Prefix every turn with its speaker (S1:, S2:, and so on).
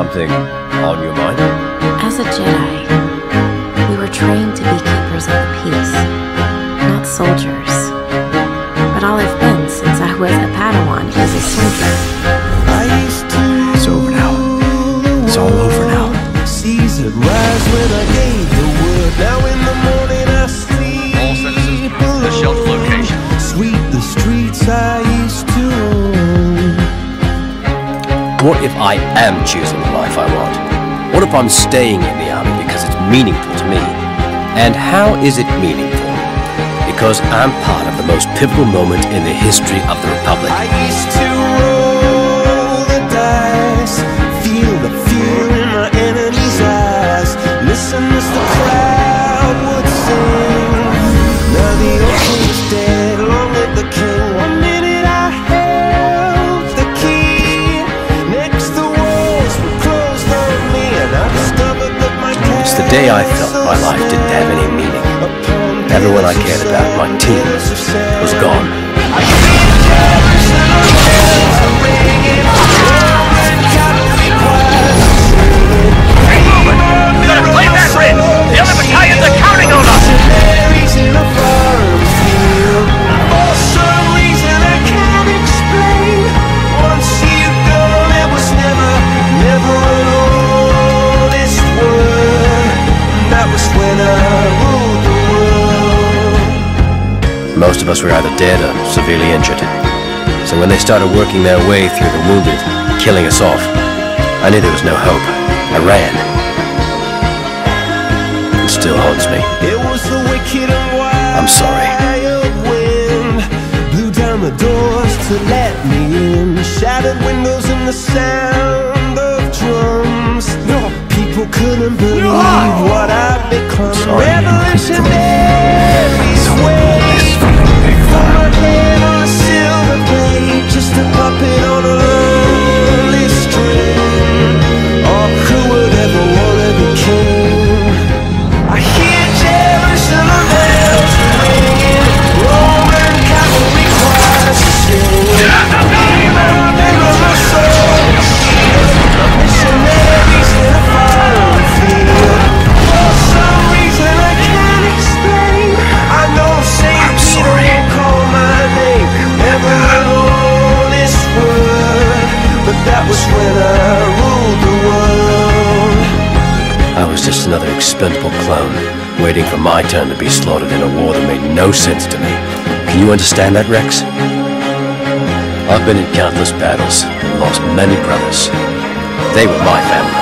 S1: something on your mind?
S2: As a Jedi, we were trained to be keepers of the peace, not soldiers. But all I've been since I was a Padawan is a soldier.
S1: What if I am choosing the life I want? What if I'm staying in the army because it's meaningful to me? And how is it meaningful? Because I'm part of the most pivotal moment in the history of the Republic.
S3: The
S1: day I felt my life didn't have any meaning. Everyone I cared about, my team, was gone. Most of us were either dead or severely injured. So when they started working their way through the wounded, killing us off, I knew there was no hope. I ran. It still haunts me.
S3: It was the wicked and wild
S1: I'm sorry.
S3: wind blew down the doors to let me in. Shattered windows and the sound of drums. No, people couldn't believe what I'd become.
S1: sorry.
S3: Revolutionary when I ruled the world.
S1: I was just another expendable clone, waiting for my turn to be slaughtered in a war that made no sense to me. Can you understand that, Rex? I've been in countless battles and lost many brothers. They were my family.